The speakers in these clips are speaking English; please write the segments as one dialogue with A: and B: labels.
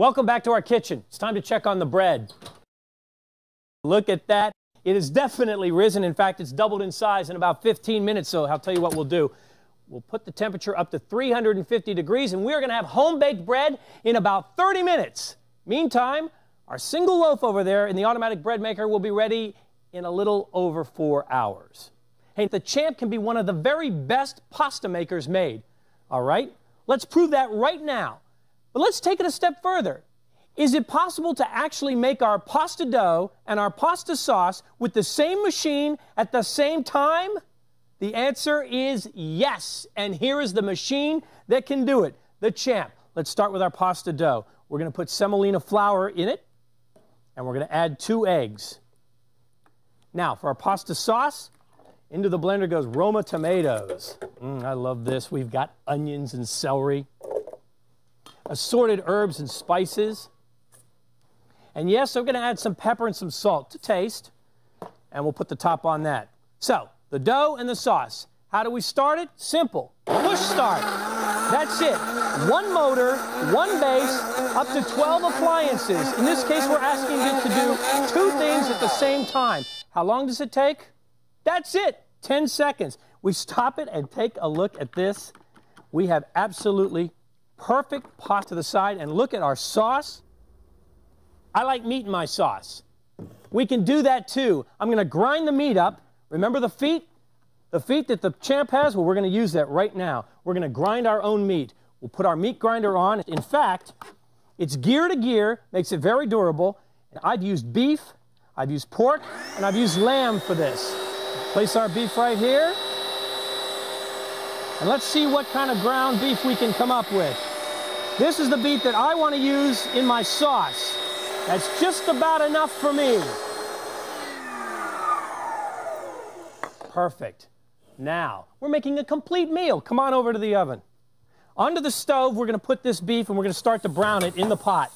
A: Welcome back to our kitchen. It's time to check on the bread. Look at that. It has definitely risen. In fact, it's doubled in size in about 15 minutes. So I'll tell you what we'll do. We'll put the temperature up to 350 degrees, and we're going to have home baked bread in about 30 minutes. Meantime, our single loaf over there in the automatic bread maker will be ready in a little over four hours. Hey, the Champ can be one of the very best pasta makers made. All right? Let's prove that right now. But let's take it a step further. Is it possible to actually make our pasta dough and our pasta sauce with the same machine at the same time? The answer is yes. And here is the machine that can do it the Champ. Let's start with our pasta dough. We're going to put semolina flour in it, and we're going to add two eggs. Now, for our pasta sauce, into the blender goes Roma tomatoes. Mm, I love this. We've got onions and celery, assorted herbs and spices. And yes, I'm going to add some pepper and some salt to taste, and we'll put the top on that. So, the dough and the sauce. How do we start it? Simple. Push start. That's it. One motor, one base, up to 12 appliances. In this case, we're asking it to do two things at the same time. How long does it take? That's it, 10 seconds. We stop it and take a look at this. We have absolutely perfect pasta to the side. And look at our sauce. I like meat in my sauce. We can do that too. I'm going to grind the meat up. Remember the feet? The feet that the champ has? Well, we're going to use that right now. We're going to grind our own meat. We'll put our meat grinder on. In fact, it's gear to gear, makes it very durable. I've used beef, I've used pork, and I've used lamb for this. Place our beef right here. And let's see what kind of ground beef we can come up with. This is the beef that I want to use in my sauce. That's just about enough for me. Perfect. Now, we're making a complete meal. Come on over to the oven. Under the stove, we're going to put this beef and we're going to start to brown it in the pot.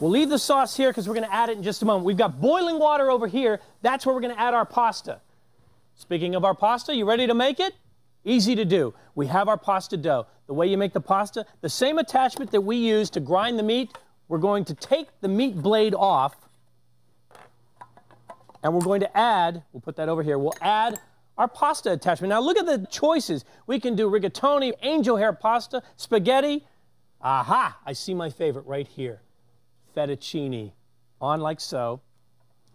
A: We'll leave the sauce here because we're going to add it in just a moment. We've got boiling water over here. That's where we're going to add our pasta. Speaking of our pasta, you ready to make it? Easy to do. We have our pasta dough. The way you make the pasta, the same attachment that we use to grind the meat, we're going to take the meat blade off and we're going to add, we'll put that over here, we'll add our pasta attachment. Now look at the choices. We can do rigatoni, angel hair pasta, spaghetti. Aha, I see my favorite right here fettuccine on like so,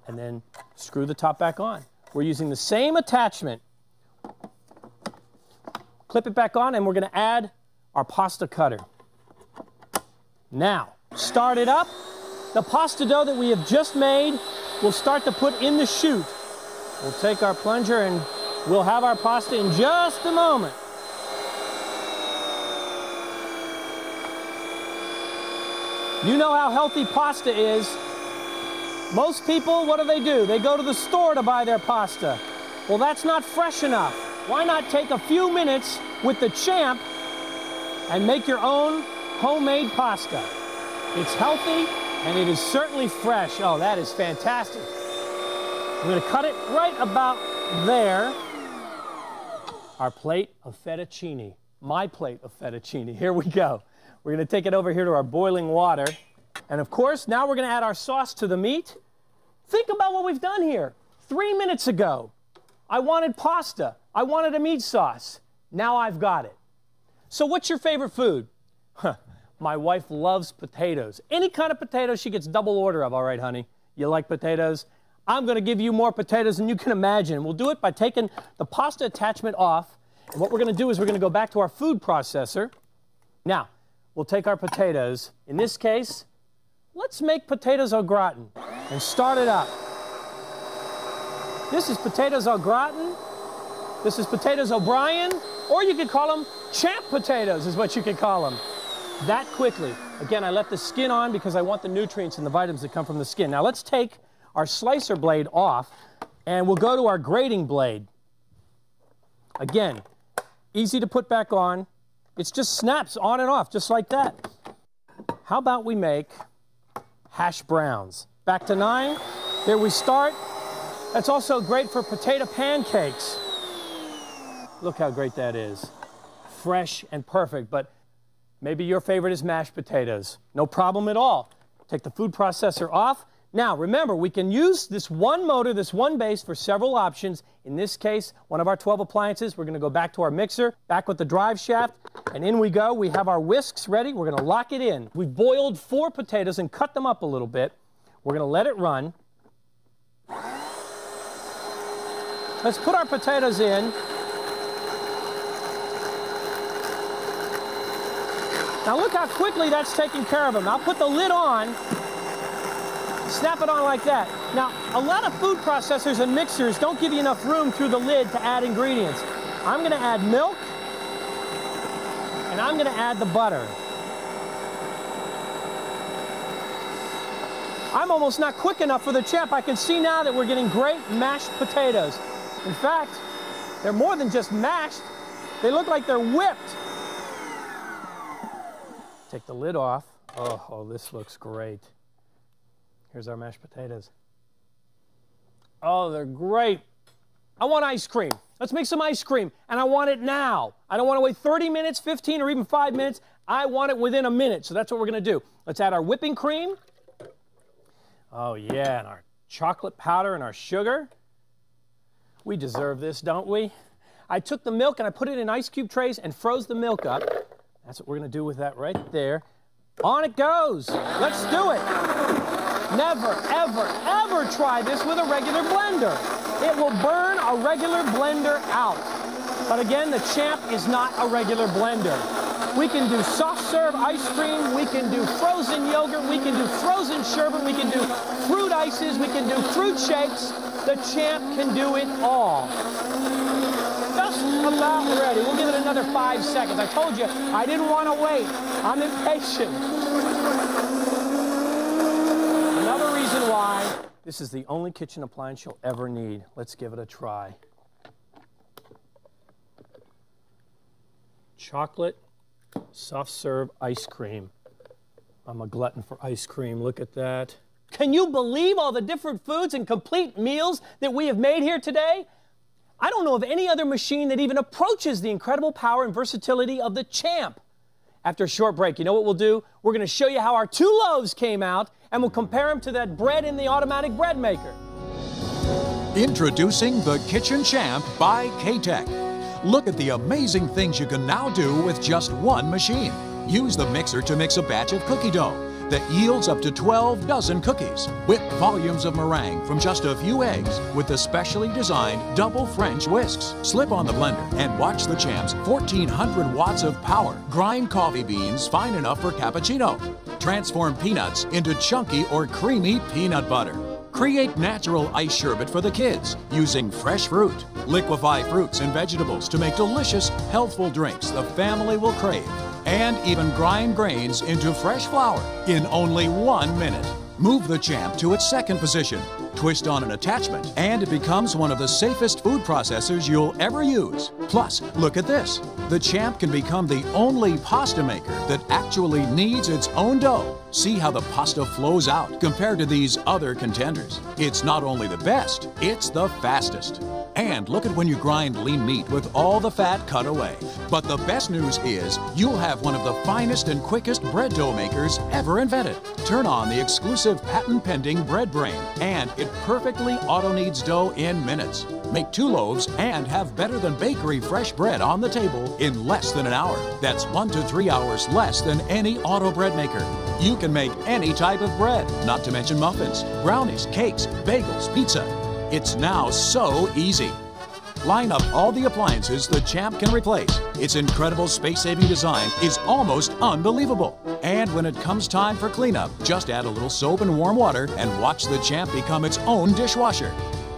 A: and then screw the top back on. We're using the same attachment. Clip it back on, and we're going to add our pasta cutter. Now, start it up. The pasta dough that we have just made, we'll start to put in the chute. We'll take our plunger and we'll have our pasta in just a moment. You know how healthy pasta is. Most people, what do they do? They go to the store to buy their pasta. Well, that's not fresh enough. Why not take a few minutes with the champ and make your own homemade pasta? It's healthy and it is certainly fresh. Oh, that is fantastic. I'm to cut it right about there. Our plate of fettuccine. My plate of fettuccine. Here we go. We're going to take it over here to our boiling water. And of course, now we're going to add our sauce to the meat. Think about what we've done here. Three minutes ago, I wanted pasta. I wanted a meat sauce. Now I've got it. So what's your favorite food? My wife loves potatoes. Any kind of potato she gets double order of. All right, honey, you like potatoes? I'm going to give you more potatoes than you can imagine. We'll do it by taking the pasta attachment off. And what we're going to do is we're going to go back to our food processor. Now, we'll take our potatoes. In this case, let's make potatoes au gratin and start it up. This is potatoes au gratin. This is potatoes O'Brien, or you could call them champ potatoes is what you could call them. That quickly. Again, I left the skin on because I want the nutrients and the vitamins that come from the skin. Now let's take our slicer blade off and we'll go to our grating blade. Again, easy to put back on. It just snaps on and off, just like that. How about we make hash browns? Back to nine. There we start. That's also great for potato pancakes. Look how great that is. Fresh and perfect. But Maybe your favorite is mashed potatoes. No problem at all. Take the food processor off. Now, remember, we can use this one motor, this one base, for several options. In this case, one of our 12 appliances. We're going to go back to our mixer, back with the drive shaft, and in we go. We have our whisks ready. We're going to lock it in. We've boiled four potatoes and cut them up a little bit. We're going to let it run. Let's put our potatoes in. Now look how quickly that's taking care of them. I'll put the lid on, snap it on like that. Now, a lot of food processors and mixers don't give you enough room through the lid to add ingredients. I'm gonna add milk, and I'm gonna add the butter. I'm almost not quick enough for the champ. I can see now that we're getting great mashed potatoes. In fact, they're more than just mashed. They look like they're whipped. Take the lid off. Oh, oh, this looks great. Here's our mashed potatoes. Oh, they're great. I want ice cream. Let's make some ice cream, and I want it now. I don't want to wait 30 minutes, 15, or even five minutes. I want it within a minute, so that's what we're going to do. Let's add our whipping cream. Oh, yeah, and our chocolate powder and our sugar. We deserve this, don't we? I took the milk and I put it in ice cube trays and froze the milk up. That's what we're going to do with that right there. On it goes. Let's do it. Never, ever, ever try this with a regular blender. It will burn a regular blender out. But again, the Champ is not a regular blender. We can do soft serve ice cream. We can do frozen yogurt. We can do frozen sherbet. We can do fruit ices. We can do fruit shakes. The Champ can do it all Just about ready. We'll give it another five seconds. I told you, I didn't want to wait. I'm impatient. Another reason why this is the only kitchen appliance you'll ever need. Let's give it a try. Chocolate soft serve ice cream. I'm a glutton for ice cream. Look at that. Can you believe all the different foods and complete meals that we have made here today? I don't know of any other machine that even approaches the incredible power and versatility of the Champ. After a short break, you know what we'll do? We're going to show you how our two loaves came out, and we'll compare them to that bread in the automatic bread maker.
B: Introducing the Kitchen Champ by K-Tec. Look at the amazing things you can now do with just one machine. Use the mixer to mix a batch of cookie dough that yields up to 12 dozen cookies. Whip volumes of meringue from just a few eggs with the specially designed double French whisks. Slip on the blender and watch the champ's 1400 watts of power. Grind coffee beans fine enough for cappuccino. Transform peanuts into chunky or creamy peanut butter. Create natural ice sherbet for the kids using fresh fruit. Liquefy fruits and vegetables to make delicious, healthful drinks the family will crave and even grind grains into fresh flour in only one minute. Move the Champ to its second position, twist on an attachment, and it becomes one of the safest food processors you'll ever use. Plus, look at this. The Champ can become the only pasta maker that actually kneads its own dough. See how the pasta flows out compared to these other contenders. It's not only the best, it's the fastest. And look at when you grind lean meat with all the fat cut away. But the best news is you'll have one of the finest and quickest bread dough makers ever invented. Turn on the exclusive patent pending bread brain, and it perfectly auto kneads dough in minutes. Make two loaves and have better than bakery fresh bread on the table in less than an hour. That's one to three hours less than any auto bread maker. You can make any type of bread, not to mention muffins, brownies, cakes, bagels, pizza. It's now so easy. Line up all the appliances the Champ can replace. Its incredible space-saving design is almost unbelievable. And when it comes time for cleanup, just add a little soap and warm water and watch the Champ become its own dishwasher.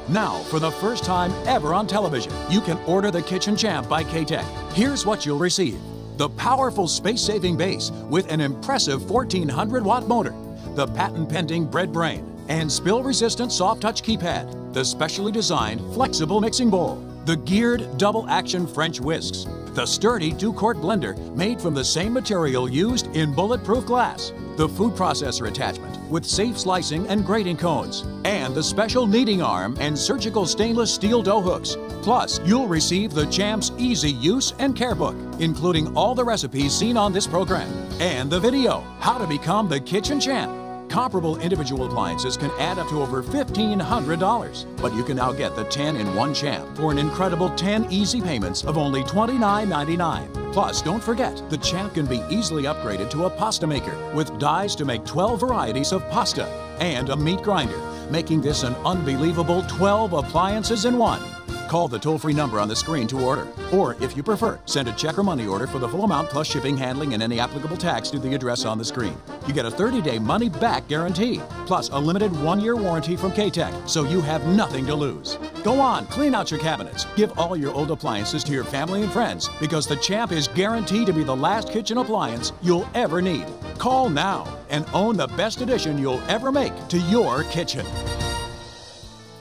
B: Now, for the first time ever on television, you can order the Kitchen Champ by K-Tec. Here's what you'll receive. The powerful space-saving base with an impressive 1400 watt motor, the patent-pending bread brain, and spill-resistant soft touch keypad, the specially designed flexible mixing bowl, the geared double action French whisks, the sturdy two quart blender made from the same material used in bulletproof glass, the food processor attachment with safe slicing and grating cones, and the special kneading arm and surgical stainless steel dough hooks. Plus, you'll receive the Champ's easy use and care book, including all the recipes seen on this program, and the video, How to Become the Kitchen Champ. Comparable individual appliances can add up to over $1,500, but you can now get the 10 in one champ for an incredible 10 easy payments of only $29.99. Plus, don't forget, the champ can be easily upgraded to a pasta maker with dies to make 12 varieties of pasta and a meat grinder, making this an unbelievable 12 appliances in one. Call the toll free number on the screen to order. Or, if you prefer, send a check or money order for the full amount plus shipping, handling, and any applicable tax to the address on the screen. You get a 30 day money back guarantee, plus a limited one year warranty from K-Tec, so you have nothing to lose. Go on, clean out your cabinets. Give all your old appliances to your family and friends because the Champ is guaranteed to be the last kitchen appliance you'll ever need. Call now and own the best addition you'll ever make to your kitchen.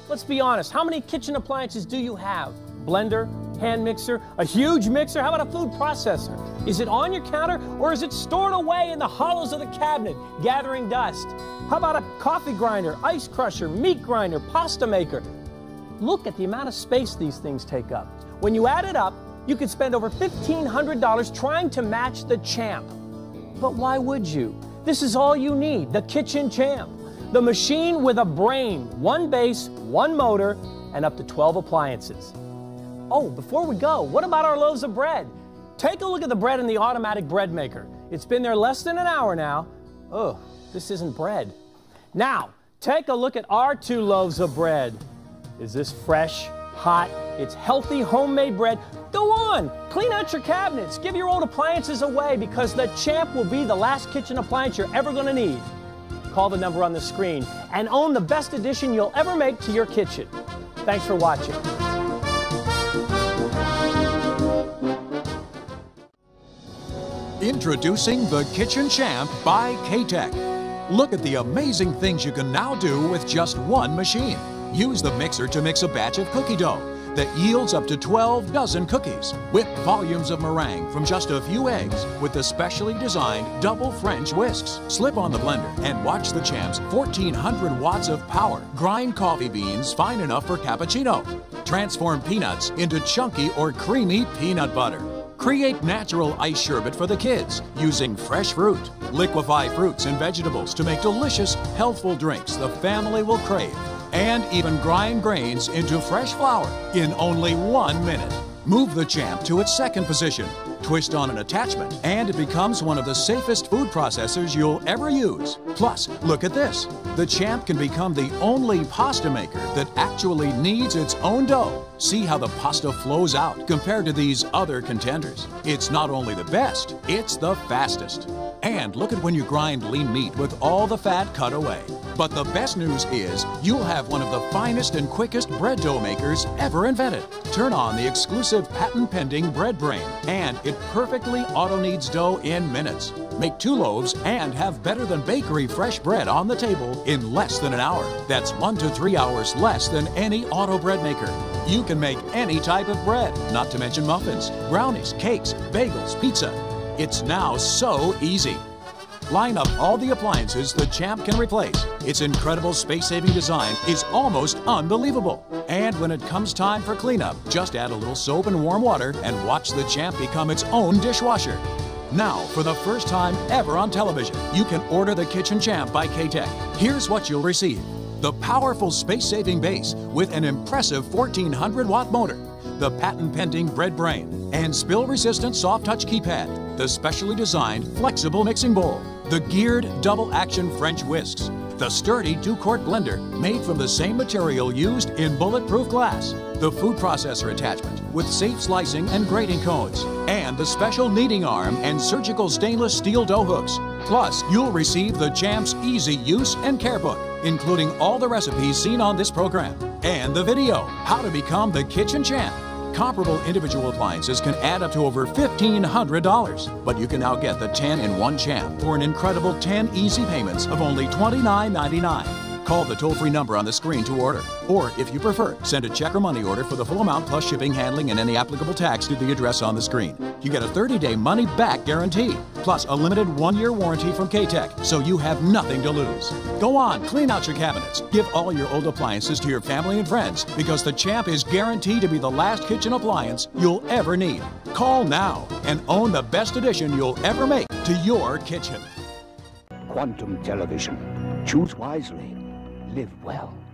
A: Let's be honest, how many kitchen appliances do you have? Blender, hand mixer, a huge mixer? How about a food processor? Is it on your counter or is it stored away in the hollows of the cabinet, gathering dust? How about a coffee grinder, ice crusher, meat grinder, pasta maker? Look at the amount of space these things take up. When you add it up, you could spend over $1,500 trying to match the champ. But why would you? This is all you need, the kitchen champ. The machine with a brain, one base, one motor, and up to 12 appliances. Oh, before we go, what about our loaves of bread? Take a look at the bread in the automatic bread maker. It's been there less than an hour now. Oh, this isn't bread. Now, take a look at our two loaves of bread. Is this fresh, hot? It's healthy homemade bread. Go on, clean out your cabinets, give your old appliances away because the Champ will be the last kitchen appliance you're ever going to need call the number on the screen and own the best addition you'll ever make to your kitchen. Thanks for watching.
B: Introducing the Kitchen Champ by K-Tec. Look at the amazing things you can now do with just one machine. Use the mixer to mix a batch of cookie dough that yields up to 12 dozen cookies. Whip volumes of meringue from just a few eggs with the specially designed double French whisks. Slip on the blender and watch the champ's 1400 watts of power grind coffee beans fine enough for cappuccino. Transform peanuts into chunky or creamy peanut butter. Create natural ice sherbet for the kids using fresh fruit. Liquefy fruits and vegetables to make delicious, healthful drinks the family will crave and even grind grains into fresh flour in only one minute. Move the champ to its second position, twist on an attachment, and it becomes one of the safest food processors you'll ever use. Plus, look at this. The champ can become the only pasta maker that actually kneads its own dough. See how the pasta flows out compared to these other contenders. It's not only the best, it's the fastest. And look at when you grind lean meat with all the fat cut away. But the best news is you'll have one of the finest and quickest bread dough makers ever invented. Turn on the exclusive patent pending bread brain, and it perfectly auto kneads dough in minutes. Make two loaves and have better than bakery fresh bread on the table in less than an hour. That's one to three hours less than any auto bread maker. You can make any type of bread, not to mention muffins, brownies, cakes, bagels, pizza. It's now so easy. Line up all the appliances the Champ can replace. Its incredible space-saving design is almost unbelievable. And when it comes time for cleanup, just add a little soap and warm water and watch the Champ become its own dishwasher. Now, for the first time ever on television, you can order the Kitchen Champ by K-Tec. Here's what you'll receive. The powerful space-saving base with an impressive 1400 watt motor, the patent-pending bread brain, and spill-resistant soft touch keypad, the specially designed flexible mixing bowl, the geared double action French whisks, the sturdy two quart blender made from the same material used in bulletproof glass, the food processor attachment with safe slicing and grating cones, and the special kneading arm and surgical stainless steel dough hooks. Plus, you'll receive the Champ's easy use and care book, including all the recipes seen on this program, and the video, How to Become the Kitchen Champ. Comparable individual appliances can add up to over $1,500, but you can now get the 10 in one champ for an incredible 10 easy payments of only $29.99. Call the toll free number on the screen to order. Or, if you prefer, send a check or money order for the full amount plus shipping, handling, and any applicable tax to the address on the screen. You get a 30 day money back guarantee, plus a limited one year warranty from K-Tec, so you have nothing to lose. Go on, clean out your cabinets. Give all your old appliances to your family and friends because the Champ is guaranteed to be the last kitchen appliance you'll ever need. Call now and own the best addition you'll ever make to your kitchen.
C: Quantum Television. Choose wisely. Live well.